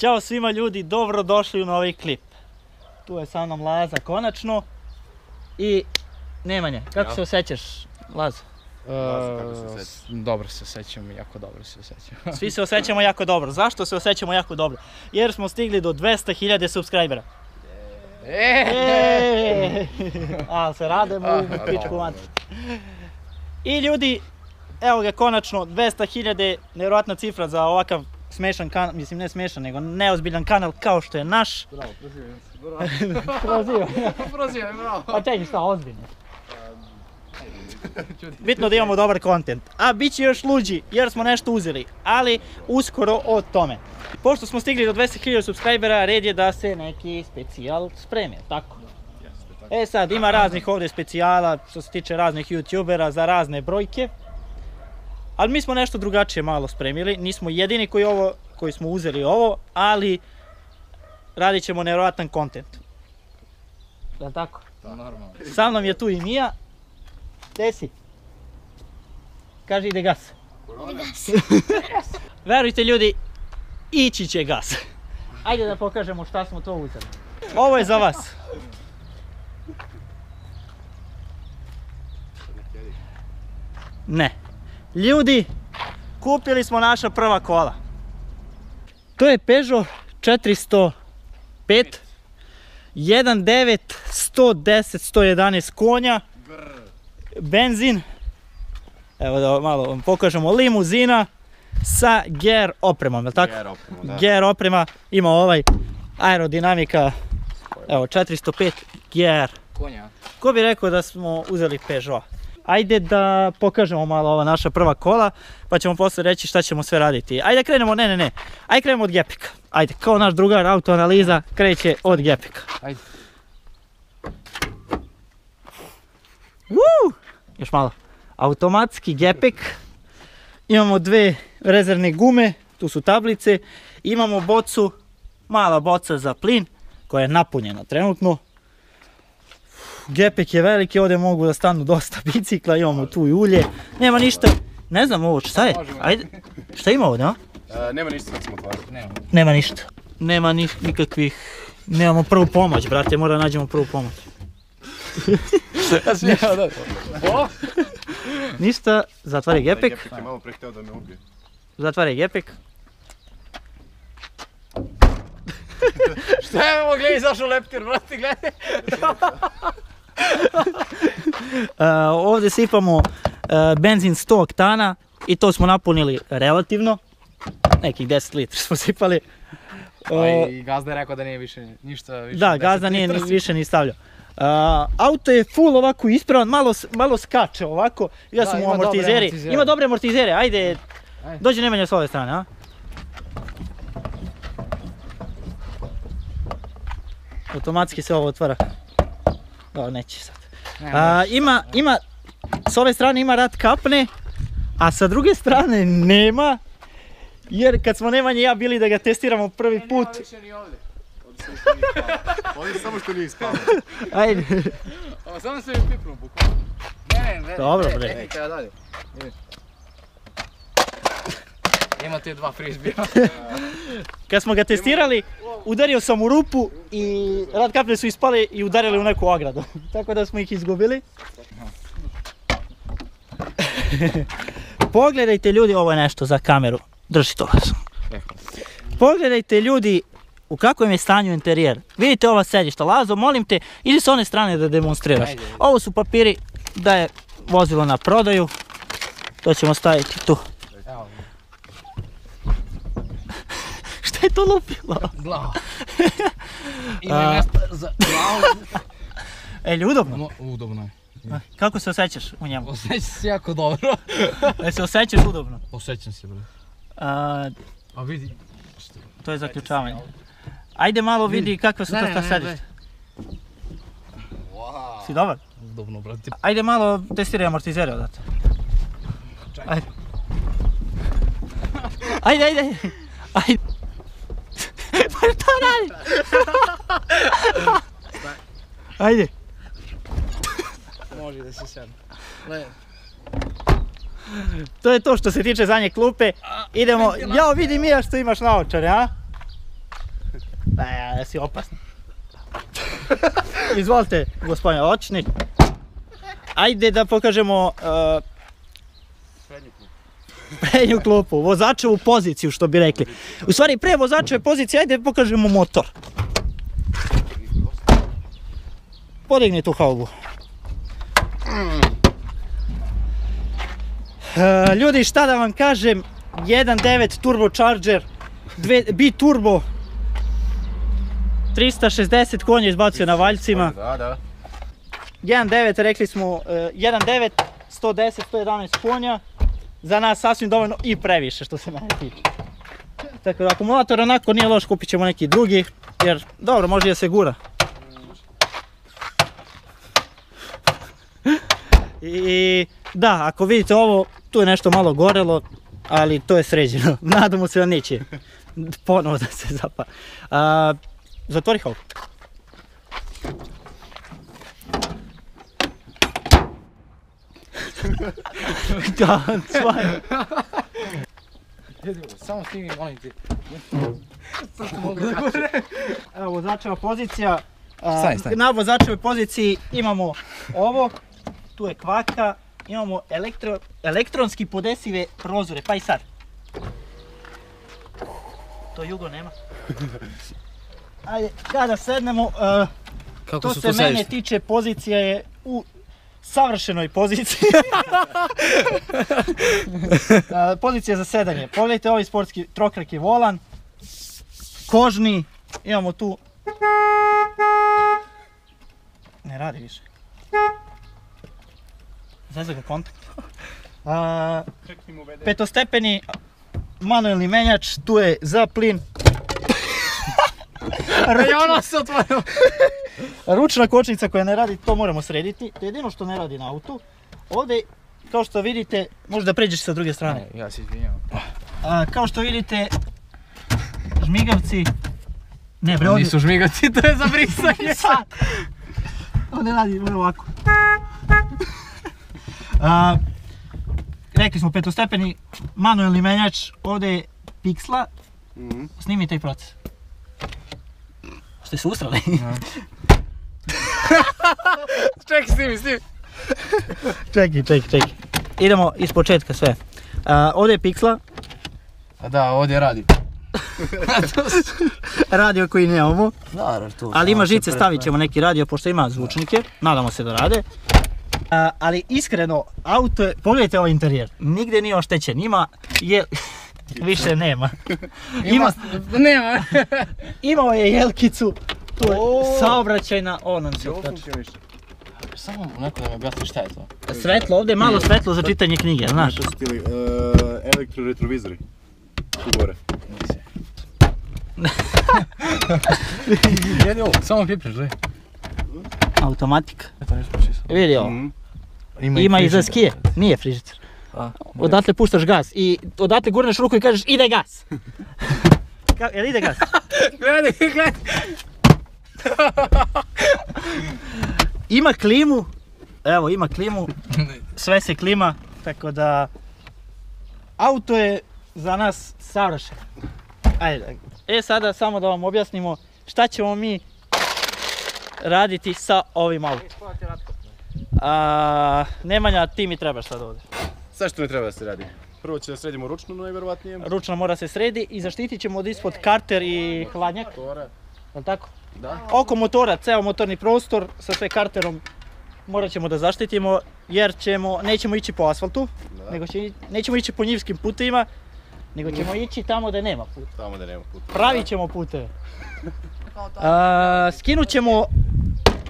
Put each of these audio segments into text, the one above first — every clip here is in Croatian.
Ćao svima ljudi, dobro došli u novi klip. Tu je sa mnom Laza konačno. I Nemanja, kako Ja. se osjećaš kako se E, osjećaš? s- dobro se osjećam, jako dobro se osjećam. Svi se osjećamo jako dobro. Zašto se osjećamo jako dobro? Jer smo stigli do 200.000 subscribera. E, A, se radimo u pičku. I ljudi, evo ga konačno, 200.000, nevjerojatna cifra za ovakav smešan kanal, mislim ne smešan, nego neozbiljan kanal kao što je naš. Bravo, prozivam se. Bravo. Prozivam. Prozivam, bravo. Pa čekaj, šta, ozbiljno. Bitno da imamo dobar kontent. A bit će još luđi jer smo nešto uzeli, ali uskoro o tome. Pošto smo stigli do 200.000 subscribera, red je da se neki specijal spremi, tako? E sad, ima raznih ovdje specijala što se tiče raznih youtubera za razne brojke. Ali mi smo nešto drugačije malo spremili, nismo jedini koji, ovo, koji smo uzeli ovo, ali radit ćemo nevjerojatan kontent. Jel tako? Normalno. Sa mnom je tu i Mija. Gde si? Kaži ide gas. Verujte ljudi, ići će gas. Ajde da pokažemo šta smo to uzeli. Ovo je za vas. Ne. Ljudi, kupili smo naša prva kola. To je Peugeot 405 1.9, 110, 111 konja, benzin, evo da malo vam pokažemo, limuzina sa GR opremom, jel tako? Jer opremo, da. GR oprema, ima ovaj aerodinamika, evo 405 GR. Konja. Ko bi rekao da smo uzeli Peugeot? Ajde da pokažemo malo ova naša prva kola, pa ćemo posle reći šta ćemo sve raditi. Ajde krenemo, ne, ne, ne. Ajde krenemo od Gepika. Ajde, kao naš drugar autoanaliza kreće od Gepika. Ajde. Woo! Još malo. Automatski gepek. Imamo dve rezervne gume, tu su tablice. Imamo bocu, mala boca za plin, koja je napunjena trenutno. Gepek je veliki, ovdje mogu da stanu dosta bicikla, imamo tu i ulje. Nema ništa, ne znam ovo, šta je? Ajde, šta ima ovdje, a? E, nema ništa sad smo otvorili. Nema. Nema ništa. Nema ni, nikakvih, nemamo prvu pomoć, brate, mora da nađemo prvu pomoć. Ništa, zatvori gepek. Gepek je malo pre hteo da me ubije. Zatvaraj gepek. Šta je ovo, gledaj, izašao leptir, brate, gledaj. Uh, ovdje sipamo uh, benzin 100 oktana i to smo napunili relativno. Nekih 10 litri smo sipali. Uh, A i gazda je rekao da nije više ništa više. da, od 10 gazda nije ni više ni stavljao. Uh, auto je full ovako ispravan, malo, malo skače ovako. Ja sam u dobre amortizeri. amortizere. Ima dobre amortizere, ajde. Ajde. Dođi Nemanja s ove strane, a? Automatski se ovo otvara. Dobro, neće sad. A, ima, ima, s ove strane ima rat kapne, a sa druge strane nema. Jer kad smo Nemanja i ja bili da ga testiramo prvi put, Nema više ni ovdje. Ovdje samo što nije ispalo. ajde, samo se mi pipnu, bukvalno. Ne, ne, ne. Dobro, ne, bre. Je dalje. Ima te dva frisbija. kad smo ga testirali, udario sam u rupu i rat kapne su ispale i udarili u neku ogradu. Tako da smo ih izgubili. Pogledajte ljudi, ovo je nešto za kameru. Drži to vas. Pogledajte ljudi u kakvom je stanju interijer. Vidite ova sedišta. Lazo, molim te, idi s one strane da demonstriraš. Ovo su papiri da je vozilo na prodaju. To ćemo staviti tu. Šta je to lupilo? glava. Ima A. i mjesta za glavu. E, udobno. No, udobno je. Kako se osjećaš u njemu? Osjećam se jako dobro. E se osjećaš udobno? Osjećam se, bre. A, A vidi. to je zaključavanje. Ajde malo vidi kakve su Ne, to ne, ta ne, sedišta. Si dobar? Udobno, brate. Ajde malo testiraj amortizere odate. Čekaj. Ajde. Ajde, ajde. Ajde. Pa? Ajde. Može da se. Gle, To je to što se tiče zadnje klupe. Idemo, jao vidi Mija što imaš naočare, a? E, si opasni. Izvolite, gospodine Očni. Ajde da pokažemo uh, prednju klupu, vozačevu poziciju što bi rekli. U stvari pre vozačeve pozicije, ajde pokažemo motor. Podigni tu haubu. E, ljudi, šta da vam kažem, 1.9 turbocharger, bi-turbo, 360 konja izbacio na valjcima, Da, da. 1.9 rekli smo, e, 1.9, 110, 111 konja, za nas sasvim dovoljno i previše što se mene tiče. Tako da akumulator onako nije loš, kupit ćemo neki drugi, jer dobro, može da se gura. I da, ako vidite ovo, tu je nešto malo gorelo, ali to je sređeno. Nadamo se da neće ponovo da se zapa. A, zatvori haubu. da, stvarno. Samo snimi, molim ti. Evo vozačeva pozicija. Stani, stani. Na vozačevoj poziciji imamo ovo, tu je kvaka, imamo elektro, elektronski podesive prozore, pa i sad. To jugo nema. Ajde, kada sednemo, a, Kako to su se to mene tiče, pozicija je u savršenoj poziciji. Pozicija za sedanje. Pogledajte ovaj sportski trokraki volan, kožni, imamo tu... Ne radi više. Zezda ga kontakt. A, petostepeni manuelni menjač, tu je za plin. Ono se otvorilo. Ručna kočnica koja ne radi, to moramo srediti. To je jedino što ne radi na autu. Ovdje, kao što vidite, možda pređeš sa druge strane. Ja se izvinjam. A, kao što vidite, žmigavci... Ne bre, ovdje... Nisu žmigavci, to je za brisanje. Sad! Ovdje radi ovako. A, rekli smo petostepeni manuelni menjač, ovdje je piksla, Mhm. snimi taj proces. Ste se ustrali? Čekaj, snimi, snimi. čekaj, čekaj, čekaj. Idemo iz početka sve. A, ovdje je piksla, A da, ovdje radi. radio koji nemamo, ali ima žice, stavit ćemo neki radio pošto ima zvučnike, nadamo se da rade. Ali iskreno, auto je, pogledajte ovaj interijer, nigdje nije oštećen, ima, je, više nema. Ima, nema. Imao je jelkicu, tu je saobraćajna, o nam se. Samo neko da mi objasni šta je to. Svetlo, ovdje je malo svetlo za čitanje knjige, znaš. To su ti uh, elektroretrovizori. Tu gore. Jedi ovo, samo pipneš, gledaj. Automatika. Počisao. Vidi ovo, Mhm. ima i za skije, nije frižicer. A, Odatle puštaš gas i odatle gurneš ruku i kažeš ide gas. Ka, jel ide gas? Gledaj, gledaj. Ima klimu, evo ima klimu, sve se klima, tako da auto je za nas savršen. Ajde, e sada samo da vam objasnimo šta ćemo mi raditi sa ovim autom. A, Nemanja, ti mi trebaš sad ovdje. Sve što ne treba da se radi. Prvo će da sredimo ručno, najvjerovatnije. Ručna mora se sredi i zaštitit ćemo od ispod karter i hladnjak, Motora. jel tako? Da. Oko motora, ceo motorni prostor sa sve karterom morat ćemo da zaštitimo jer ćemo, nećemo ići po asfaltu, Da. nego će, nećemo ići po njivskim putevima, nego ćemo ići tamo da nema puta. Tamo da nema puta. Pravit ćemo puteve. Skinut ćemo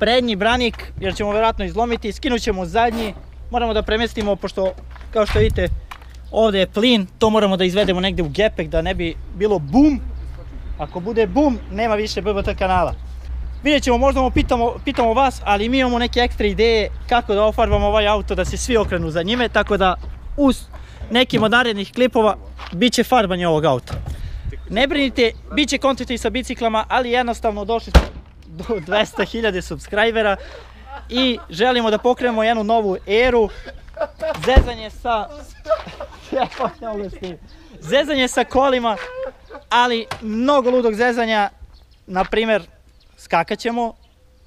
prednji branik jer ćemo vjerojatno izlomiti, skinut ćemo zadnji, moramo da premestimo pošto kao što vidite ovdje je plin, to moramo da izvedemo negdje u gepek da ne bi bilo bum. Ako bude bum, nema više BBT kanala. Vidjet ćemo, možda pitamo, pitamo vas, ali mi imamo neke ekstra ideje kako da ofarbamo ovaj auto da se svi okrenu za njime, tako da uz nekim od narednih klipova bit će farbanje ovog auta. Ne brinite, bit će kontenti sa biciklama, ali jednostavno došli do 200.000 subscribera i želimo da pokrenemo jednu novu eru. Zezanje sa... Zezanje sa kolima, ali mnogo ludog zezanja. na primjer, skakat ćemo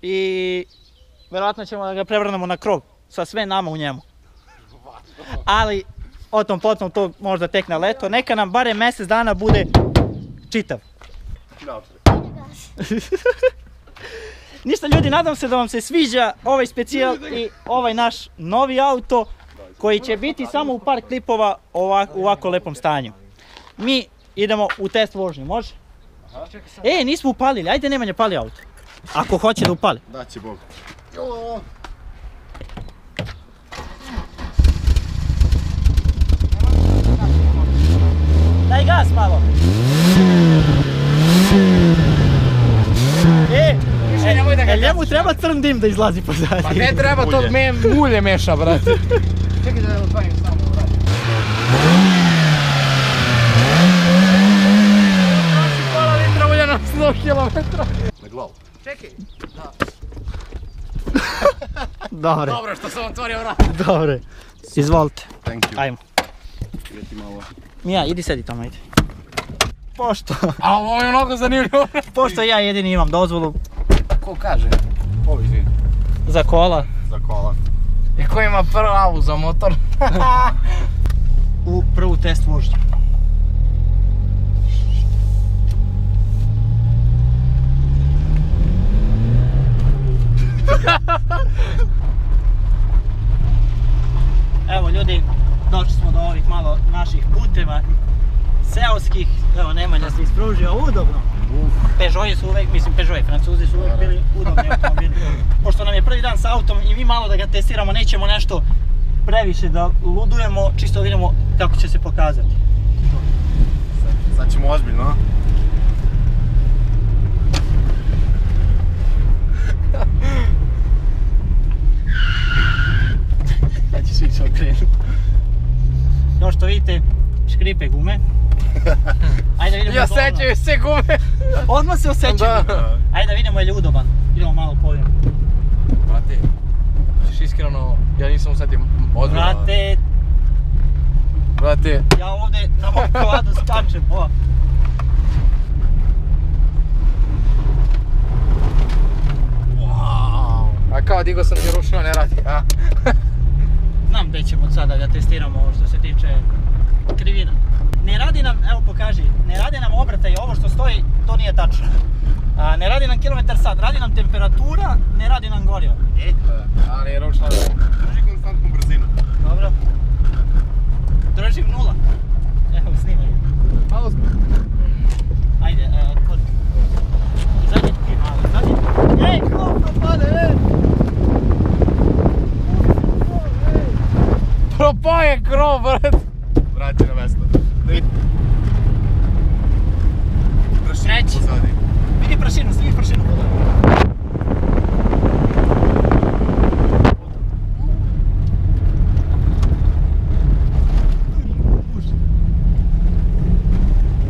i vjerojatno ćemo da ga prevrnemo na krov sa sve nama u njemu. Ali, o tom potom to možda tek na leto, neka nam barem mjesec dana bude čitav. Ništa ljudi, nadam se da vam se sviđa ovaj specijal i ovaj naš novi auto koji će biti samo u par klipova ovak- u ovako lepom stanju. Mi idemo u test vožnje, može? E, nismo upalili, ajde Nemanja pali auto. Ako hoće da upali. Da će Bog. Daj gas malo. Da e, njemu treba crn dim da izlazi pozadi. Pa ne treba, to me mulje meša, brate. Čekaj da odvajim samo, brate. Pola litra ulja na 100 km. Na glavu. Čekaj. Dobre, Dobro što sam otvorio vrat. dobre. Izvolite, Thank you. ajmo. Malo. Mija, idi sedi tamo, idi. Pošto, A ovo je mnogo zanimljivo. pošto ja jedini imam dozvolu Ko kaže? Ovi zid. za kola Za kola. I ko ima pravu za motor? u prvu test vožnju. Evo ljudi, došli smo do ovih malo naših puteva seoskih, evo Nemanja se ispružio udobno. Peugeoti su uvek, mislim Peugeoti, Francuzi su uvek bili udobni automobili. Pošto nam je prvi dan s autom i mi malo da ga testiramo, nećemo nešto previše da ludujemo, čisto vidimo kako će se pokazati. Sad ćemo ozbiljno, a? Sad će svi se okrenuti. Kao što vidite, škripe gume. Ajde vidimo. Ja sećaju se gume. Odmah se osjećaju. Da. Ajde da vidimo je li udoban. Idemo malo povijemo. Brate, ćeš iskreno, ja nisam usetio odmah. Brate, Brate, ja ovdje na mom kovadu skačem. O. wow. A kao digo sam ti ručno, ne radi, a? Znam gdje ćemo sad da testiramo ovo što se tiče krivina. Ne radi nam, evo pokaži, ne radi nam obrtaj, ovo što stoji, to nije tačno. A, ne radi nam kilometar sat, radi nam temperatura, ne radi nam gorivo. E, Ali ručno drži konstantnu brzinu. Dobro. Držim nula. Evo, snimaj. Malo Ajde, e, kod... Zadnji, malo, zadnji. Ej, klop propade, ej! Propao je krov, brate. Vrati na mesto. Vidi. Prašinu Treći. pozadi. Vidi prašinu, svi prašinu.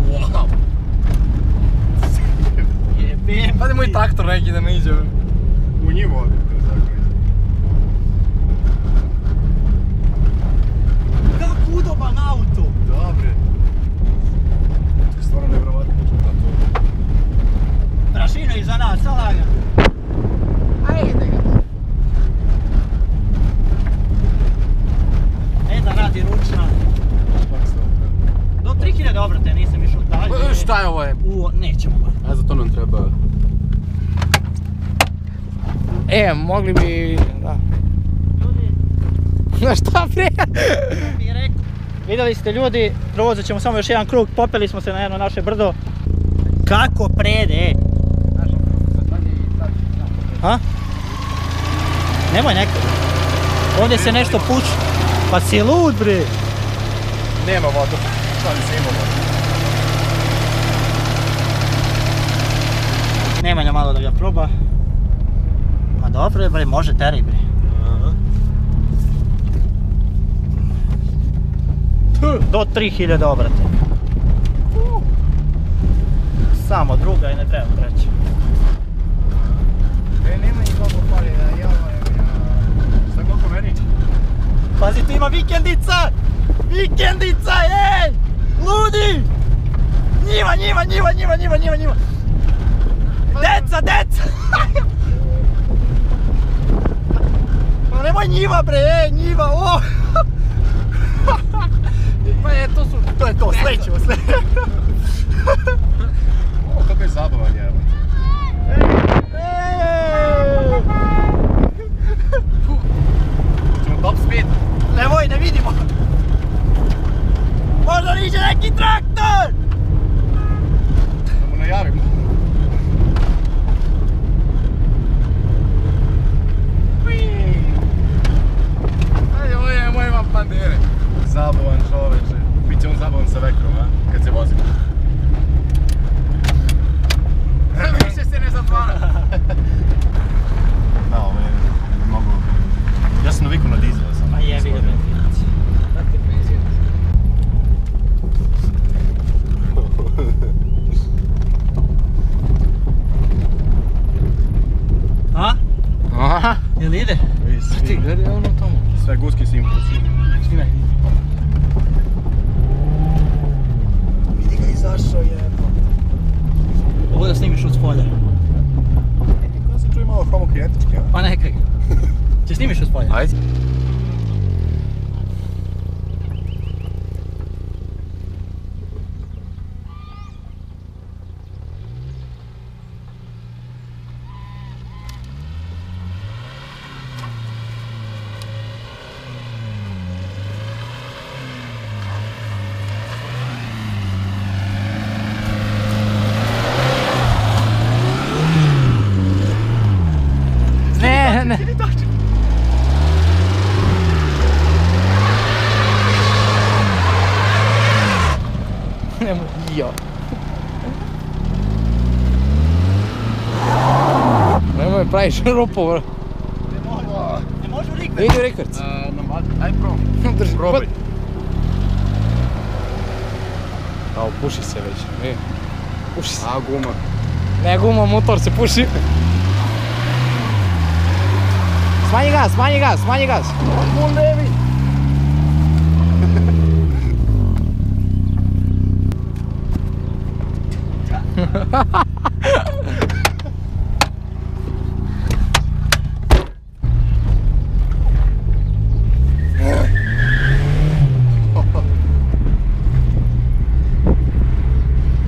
Wow. Jebem. Hadi moj traktor neki da ne iđe. U njim ovdje. tako je. Kako udoban auto. Dobre. To je stvarno nevjerovatno. Da, to- Prašina iza nas, sad laga. Ajde ga. E da radi ručna. Do 3000 obrate, nisam išao dalje. E, Šta je ovo je? U, nećemo bar. A za to nam treba... E, mogli bi... Da. Ljudi, Na šta bih rekao. Vidjeli ste ljudi, provozit ćemo samo još jedan krug, popeli smo se na jedno naše brdo. Kako prede, e? A? Nemoj neko. Ovdje se nešto puši. Pa si lud bre. Nema vodu. Šta li se imamo? Nemanja malo da ga proba. Ma dobro bre, može teraj bre. Do 3000 obrata. Samo druga i ne treba preći. E, nema nikogo pali da java Šta koliko meni? Pazi, tu ima vikendica! Vikendica, ej! Ludi! Njiva, njiva, njiva, njiva, njiva, njiva, njiva! Deca, deca! Pa nemoj njiva bre, ej, njiva, o! Pa je, to su... To je to, slećemo, slećemo. O, kako je zabavan je. Ćemo top speed. Nemoj, ne vidimo. Možda niđe neki traktor! Da mu najavimo. Ajde, ovo je moj vam pandere. Zabavan čoveče. Biće on zabavan sa vekrom, a? Kad se vozi. Više se ne zatvara. Da, ovo je mnogo... Ja sam navikao na dizel sam. Ma jebi ga benzinac. Brate, penzija. A? Aha. Jel ide? Vidi se, Ti gledaj ono tamo. Sve guske s impulsivnim. Snimaj. Vidi ga izašao je. Ovo da snimiš od spolja. Kako se čuje malo homokrijetički, a? Pa nekaj. Će snimiš od spolja? Ajde. Ne, ne. Nemoj, jo. Nemoj praviš rupu, bro. Ne može u rikver. Ne ide rekords. Nam vadi, aj probam. Drži, Probaj. Kao, puši se već. E, puši se. A, guma. Ne guma, motor se puši. Smanji gas, smanji gas, smanji gas. On levi.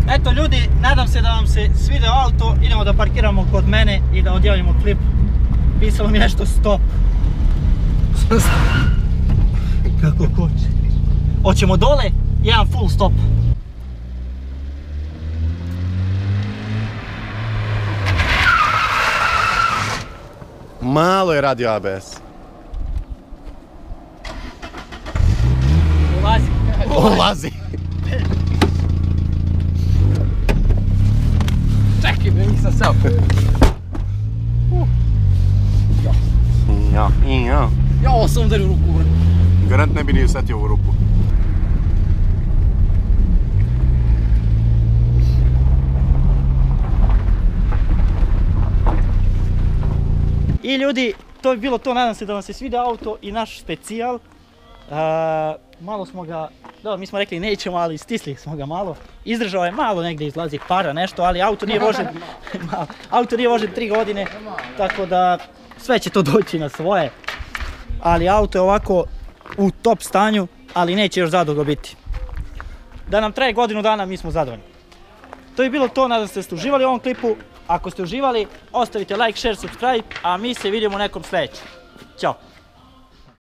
Eto ljudi, nadam se da vam se svidio auto, idemo da parkiramo kod mene i da odjavimo klip. Pisalo mi nešto stop. Kako koče. Hoćemo dole, jedan full stop. Malo je radio ABS. Ulazi. Ulazi. Čekaj, bre, nisam seo. Ja, ja. Ja, ovo sam udario ruku, bre. Garant ne bi ni usetio ovu rupu. I ljudi, to je bilo to, nadam se da vam se svidio auto i naš specijal. E, malo smo ga, dobro mi smo rekli nećemo, ali stisli smo ga malo. Izdržao je malo negdje izlazi para nešto, ali auto nije vožen, malo, auto nije vožen 3 godine, tako da sve će to doći na svoje. Ali auto je ovako u top stanju, ali neće još zadugo biti. Da nam traje godinu dana, mi smo zadovoljni. To je bilo to, nadam se da ste uživali u ovom klipu. Ako ste uživali, ostavite like, share, subscribe, a mi se vidimo u nekom sljedećem. Ćao!